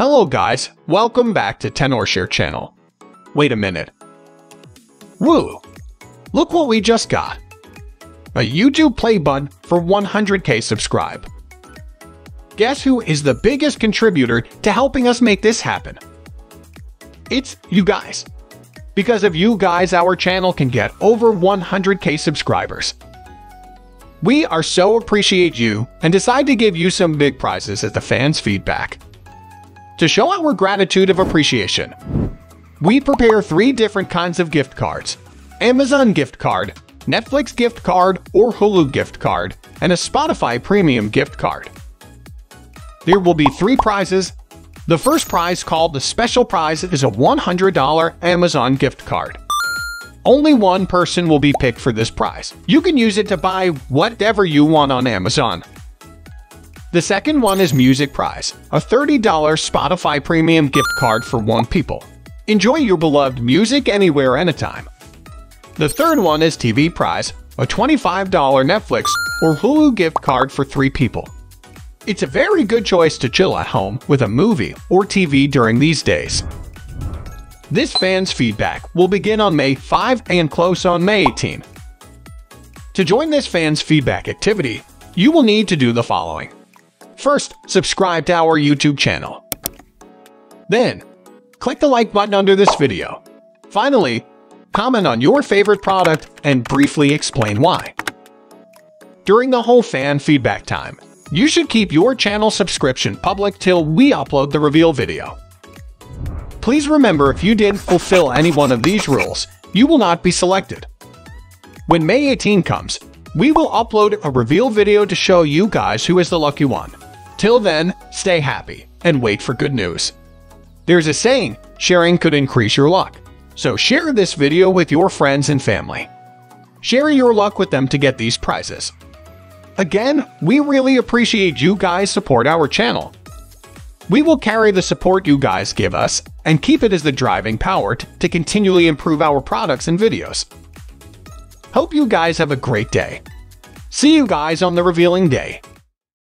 Hello guys, welcome back to Tenorshare channel. Wait a minute. Woo! Look what we just got. A YouTube play button for 100k subscribe. Guess who is the biggest contributor to helping us make this happen? It's you guys. Because of you guys, our channel can get over 100k subscribers. We are so appreciate you and decide to give you some big prizes as the fans' feedback. To show our gratitude of appreciation, we prepare three different kinds of gift cards. Amazon gift card, Netflix gift card or Hulu gift card, and a Spotify premium gift card. There will be three prizes. The first prize, called the special prize, is a $100 Amazon gift card. Only one person will be picked for this prize. You can use it to buy whatever you want on Amazon. The second one is Music Prize, a $30 Spotify Premium gift card for one people. Enjoy your beloved music anywhere, anytime. The third one is TV Prize, a $25 Netflix or Hulu gift card for three people. It's a very good choice to chill at home with a movie or TV during these days. This fan's feedback will begin on May 5 and close on May 18. To join this fan's feedback activity, you will need to do the following. First, subscribe to our YouTube channel. Then, click the like button under this video. Finally, comment on your favorite product and briefly explain why. During the whole fan feedback time, you should keep your channel subscription public till we upload the reveal video. Please remember if you didn't fulfill any one of these rules, you will not be selected. When May 18 comes, we will upload a reveal video to show you guys who is the lucky one. Till then, stay happy and wait for good news. There's a saying, sharing could increase your luck. So share this video with your friends and family. Share your luck with them to get these prizes. Again, we really appreciate you guys support our channel. We will carry the support you guys give us and keep it as the driving power to continually improve our products and videos. Hope you guys have a great day. See you guys on the revealing day.